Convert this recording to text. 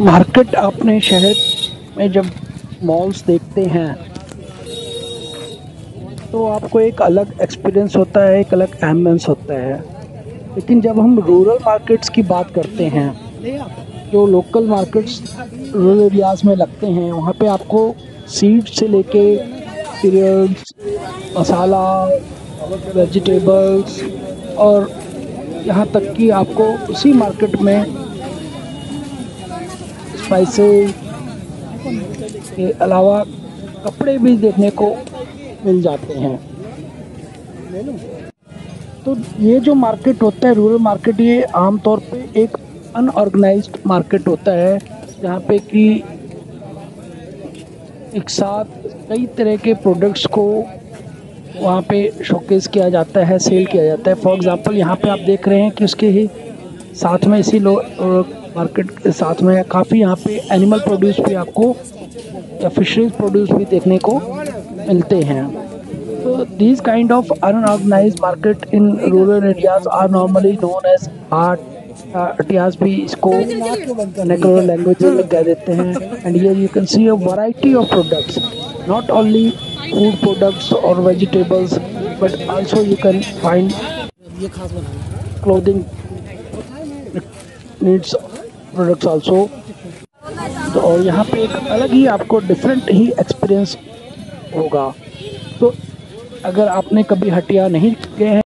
Market अपने शहर में जब मॉल्स देखते हैं तो आपको एक अलग एक्सपीरियंस होता है, एक अलग एम्बियंस होता है। लेकिन जब हम रूरल मार्केट्स की बात करते हैं, जो लोकल मार्केट्स रूरल एरियाज़ में लगते हैं, वहाँ पे आपको सीड से लेके पीरियड्स मसाला वेजिटेबल्स और यहाँ तक कि आपको उसी मार्केट में स्पाइसेस के अलावा कपड़े भी देखने को मिल जाते हैं। तो ये जो मार्केट होता है रूरल मार्केट ये आमतौर पे एक अनऑर्गेनाइज्ड मार्केट होता है, जहाँ पे कि एक साथ कई तरह के प्रोडक्ट्स को वहाँ पे शोकेस किया जाता है सेल किया जाता है। फॉर एग्ज़ाम्पल यहाँ पे आप देख रहे हैं कि उसके ही साथ में इसी लो मार्केट के साथ में काफ़ी यहाँ पे एनिमल प्रोड्यूस भी आपको, या फिशरीज प्रोड्यूस भी देखने को मिलते हैं। तो these kind of unorganise market in rural areas are normally known as art इतिहास भी इसको नेकुलर लैंग्वेज में कह देते हैं। एंड ये you can see a variety of products not only food products or vegetables, but also you can find clothing needs products also तो और यहाँ पे एक अलग ही आपको डिफरेंट ही एक्सपीरियंस होगा। तो अगर आपने कभी हटिया नहीं गए हैं